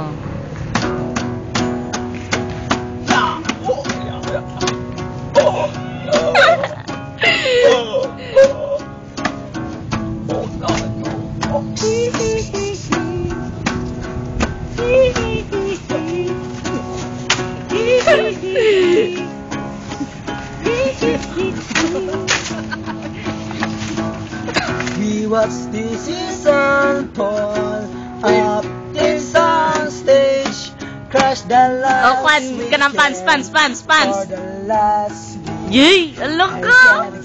Oh. We watch this season fall up crash the last Oh, Kwan, ka ng fans, fans, fans, fans. For the last Yay! Alam I can't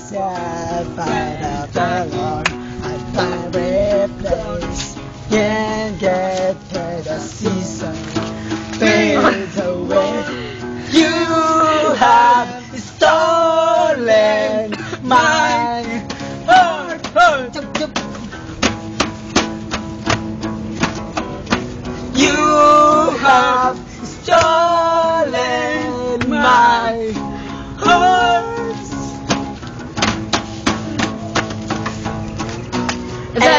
out alone. I find replace. Can't get through the season. Fades oh,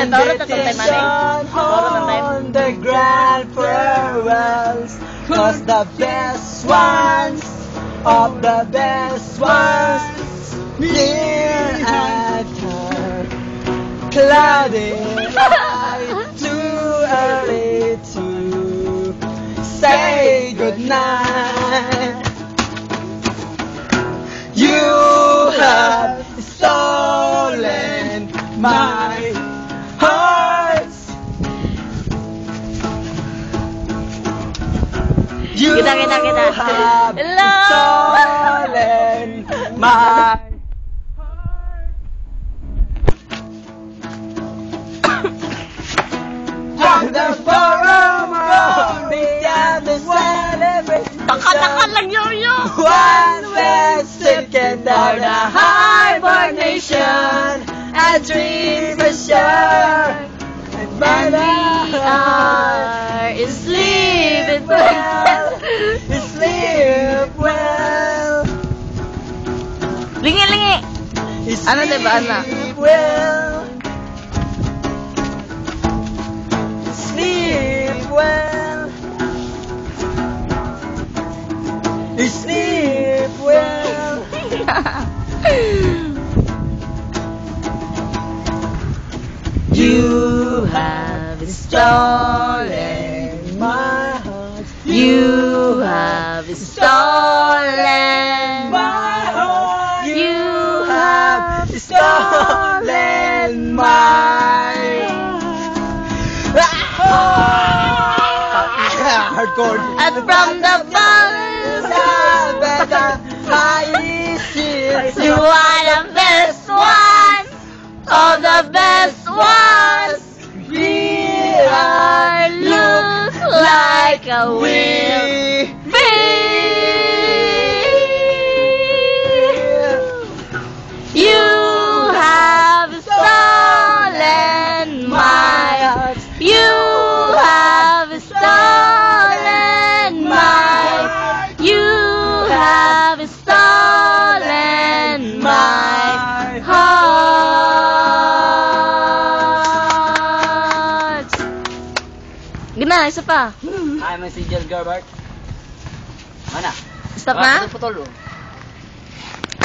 Ito, toro na tayo manay. Toro na tayo. on the grand farewells Cause the best ones of the best ones Here at her Cloudy kita, kita. Hello! Stolen my Wonderful world, we celebrate. Taka-taka lang yo-yo. One way, sticking down the hibernation and dream. Ano, diba, ano? sleep well. Sleep well. You sleep well. You have stolen my heart. You have stolen stolen my hardcore. And from the bottom You are the best one Of the best ones. We are look like a will You na, isa pa. Ay, mo si Jill Gerbert. Ano? Stop na? Ano putol.